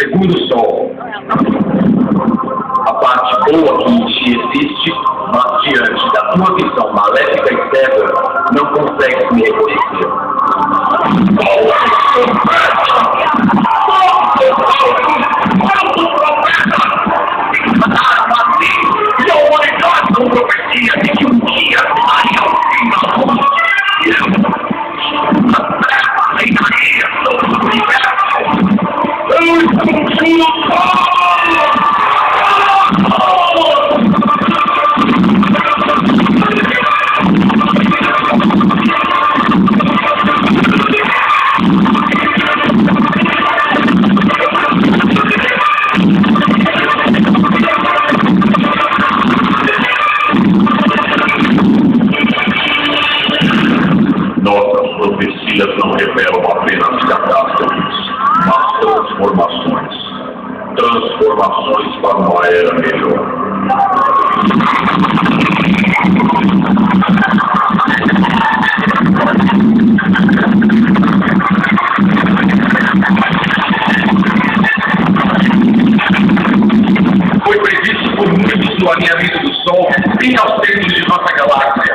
segundo sol. A parte boa que em ti existe, mas diante da tua visão maléfica e cega, não consegue me reconhecer. era melhor. Foi previsto por muitos do alinhamento do Sol em aos centros de nossa galáxia.